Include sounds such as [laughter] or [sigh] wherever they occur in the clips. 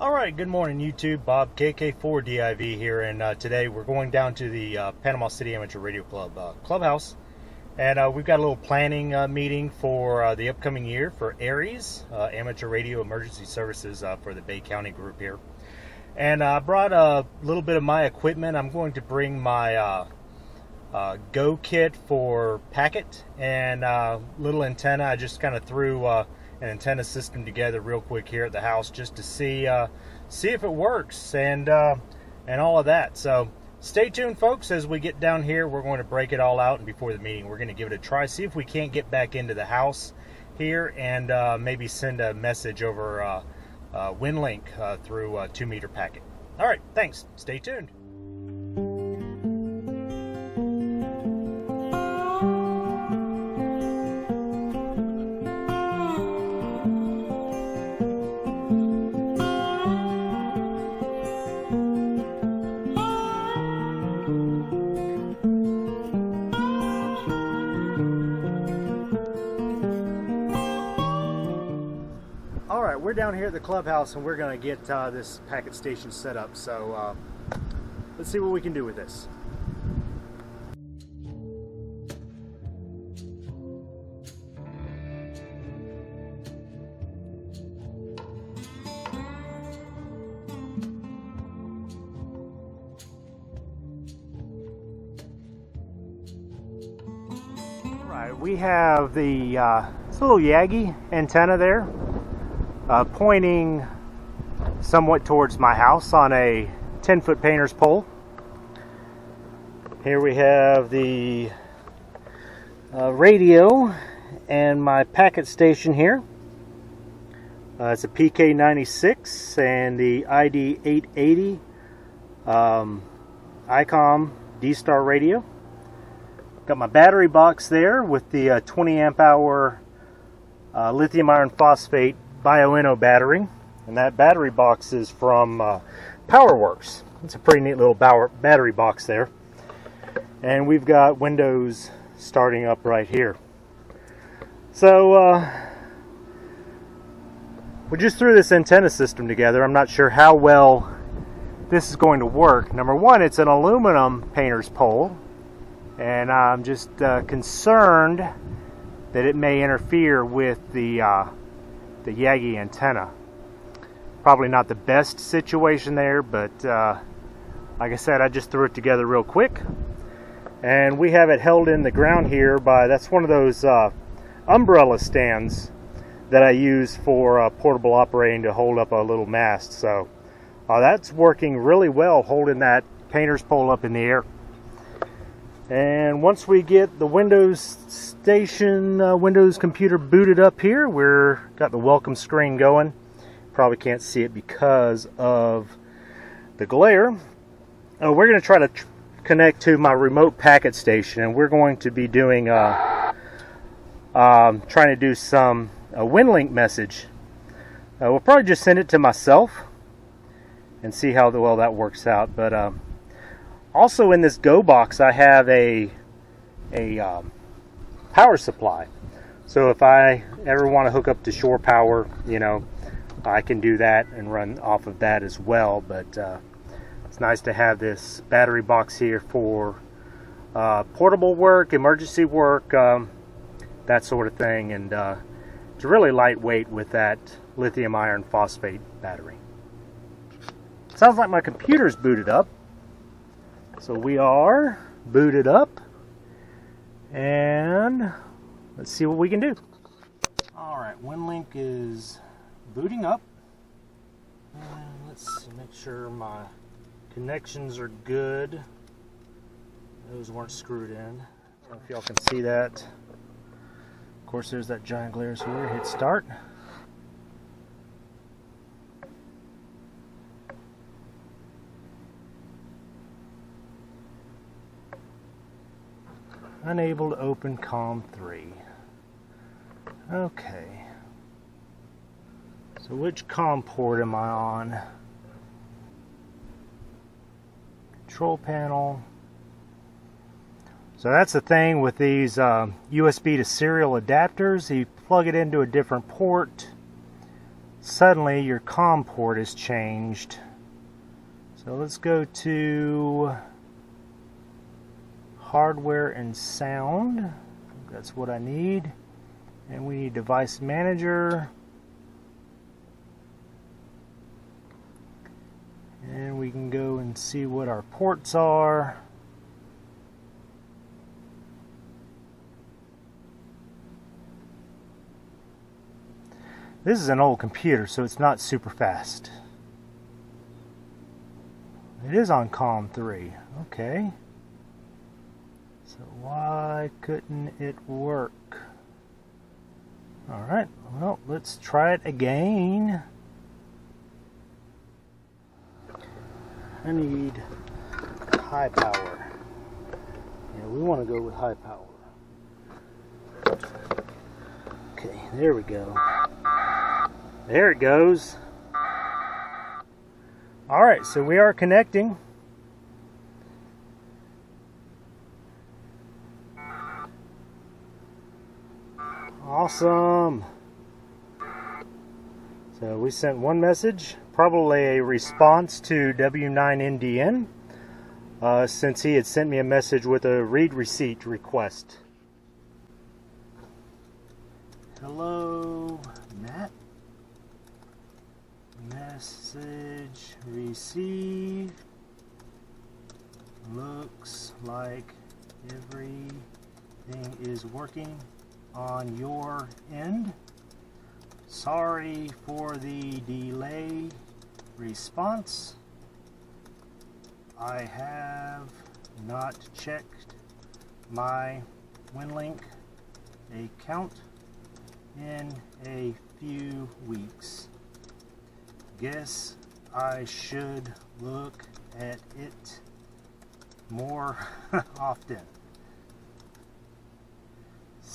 All right, good morning, YouTube. Bob KK4DIV here, and uh, today we're going down to the uh, Panama City Amateur Radio Club uh, clubhouse, and uh, we've got a little planning uh, meeting for uh, the upcoming year for ARES, Amateur Radio Emergency Services for the Bay County group here. And I brought a little bit of my equipment. I'm going to bring my Go kit for packet and little antenna. I just kind of threw an antenna system together real quick here at the house just to see uh, see if it works and uh, and all of that. So stay tuned, folks. As we get down here, we're going to break it all out, and before the meeting, we're going to give it a try. See if we can't get back into the house here and uh, maybe send a message over uh, uh, WinLink uh, through a two meter packet. All right, thanks. Stay tuned. Down here at the clubhouse and we're going to get uh, this packet station set up. So uh, let's see what we can do with this. All right, we have the uh, little Yagi antenna there uh, pointing somewhat towards my house on a 10 foot painter's pole. Here we have the uh, radio and my packet station here. Uh, it's a PK96 and the ID880 um, ICOM D-Star radio. Got my battery box there with the uh, 20 amp hour uh, lithium iron phosphate Bioenno battery. And that battery box is from uh, Powerwerx. It's a pretty neat little battery box there. And we've got Windows starting up right here. So, uh, we just threw this antenna system together. I'm not sure how well this is going to work. Number one, it's an aluminum painter's pole. And I'm just uh, concerned that it may interfere with the uh, the Yagi antenna. Probably not the best situation there, but uh, like I said, I just threw it together real quick. And we have it held in the ground here by, that's one of those uh, umbrella stands that I use for uh, portable operating to hold up a little mast. So uh, that's working really well holding that painter's pole up in the air. And once we get the Windows station, uh, Windows computer booted up here, we're got the welcome screen going. Probably can't see it because of the glare. Uh, we're going to try to connect to my remote packet station, and we're going to be doing, uh, um, trying to do some a WinLink message. Uh, we'll probably just send it to myself and see how well that works out. But um, also in this Go box, I have a a um, power supply. So if I ever want to hook up to shore power, you know, I can do that and run off of that as well. But uh, it's nice to have this battery box here for uh, portable work, emergency work, um, that sort of thing. And uh, it's really lightweight with that lithium iron phosphate battery. Sounds like my computer's booted up. So we are booted up and let's see what we can do. All right, WinLink is booting up. And let's make sure my connections are good. Those weren't screwed in. If y'all can see that. Of course, there's that giant glare here. Hit start. Unable to open COM3. Okay. So which COM port am I on? Control panel. So that's the thing with these uh, USB to serial adapters. You plug it into a different port suddenly your COM port is changed. So let's go to hardware and sound. That's what I need. And we need device manager. And we can go and see what our ports are. This is an old computer, so it's not super fast. It is on COM 3. Okay. So why couldn't it work? Alright, well, let's try it again. I need high power. Yeah, we want to go with high power. Okay, there we go. There it goes. All right, so we are connecting. Awesome. So we sent one message, probably a response to W9NDN, uh, since he had sent me a message with a read receipt request. Hello, Matt. Message received. Looks like everything is working on your end. Sorry for the delay response. I have not checked my WinLink account in a few weeks. Guess I should look at it more [laughs] often.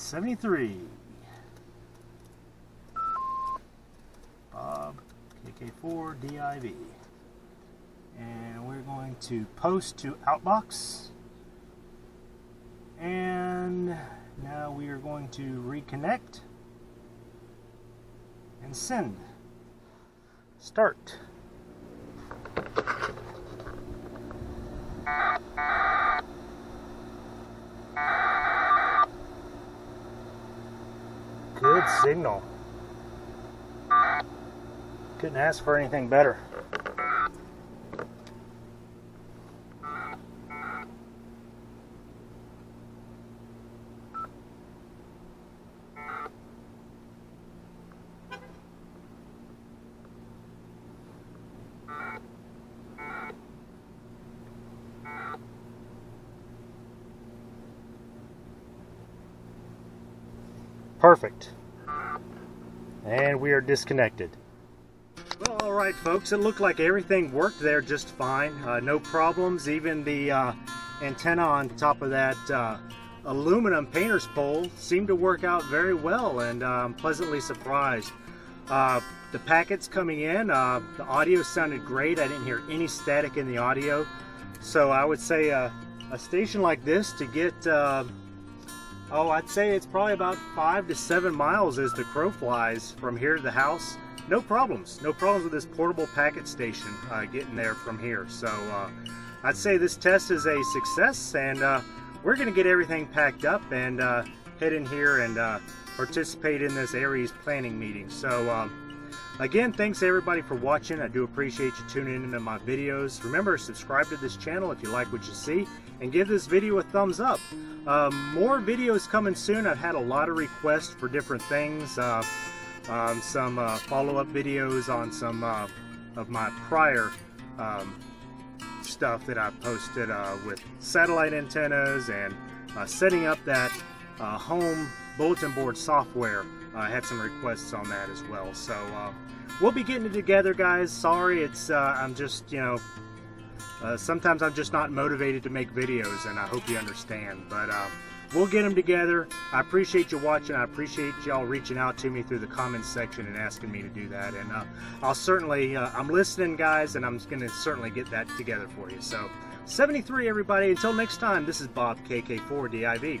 73. Bob, KK4, DIV. And we're going to post to Outbox. And now we are going to reconnect and send. Start. Good signal. Couldn't ask for anything better. Perfect. And we are disconnected. Well, all right, folks. It looked like everything worked there just fine. Uh, no problems. Even the uh, antenna on top of that uh, aluminum painter's pole seemed to work out very well, and uh, I'm pleasantly surprised. Uh, the packets coming in, uh, the audio sounded great. I didn't hear any static in the audio. So I would say a station like this to get Oh, I'd say it's probably about five to seven miles as the crow flies from here to the house. No problems. No problems with this portable packet station uh, getting there from here. So uh, I'd say this test is a success and uh, we're going to get everything packed up and uh, head in here and uh, participate in this ARES planning meeting. So um, Again, thanks everybody for watching. I do appreciate you tuning into my videos. Remember, subscribe to this channel if you like what you see, and give this video a thumbs up. Um, more videos coming soon. I've had a lot of requests for different things. Uh, um, some uh, follow-up videos on some uh, of my prior um, stuff that I posted uh, with satellite antennas and uh, setting up that uh, home bulletin board software. I had some requests on that as well. So uh, we'll be getting it together, guys. Sorry, it's I'm just, you know, uh, sometimes I'm just not motivated to make videos, and I hope you understand. But uh, we'll get them together. I appreciate you watching. I appreciate y'all reaching out to me through the comments section and asking me to do that. And uh, I'll certainly, uh, I'm listening, guys, and I'm going to certainly get that together for you. So, 73, everybody. Until next time, this is Bob KK4DIV.